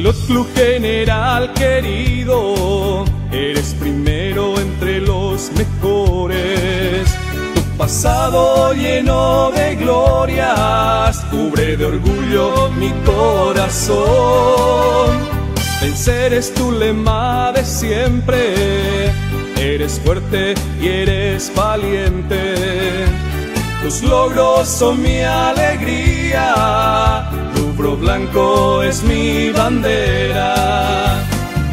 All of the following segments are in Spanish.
Salud Club General querido, eres primero entre los mejores. Tu pasado lleno de glorias cubre de orgullo mi corazón. Vencer es tu lema de siempre, eres fuerte y eres valiente. Tus logros son mi alegría, rubro blanco es mi bandera.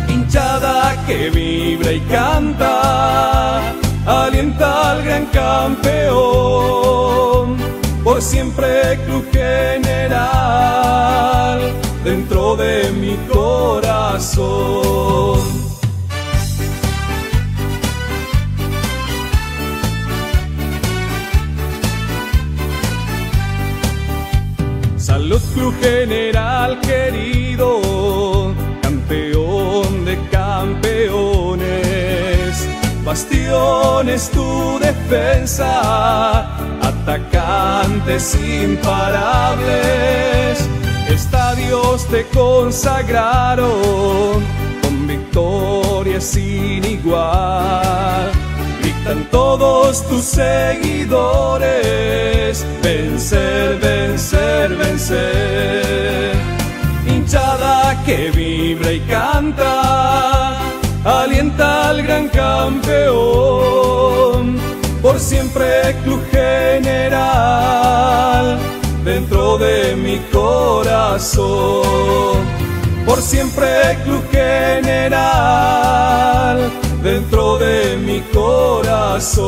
Hinchada que vibra y canta, alienta al gran campeón. Por siempre Club General, dentro de mi corazón. Salud Club General querido, campeón de campeones, bastiones tu defensa, atacantes imparables, estadios te consagraron con victorias sin igual. Gritan todos tus seguidores, vencer, vencer, Hinchada que vibra y canta, alienta al gran campeón. Por siempre Club General, dentro de mi corazón. Por siempre Club General, dentro de mi corazón.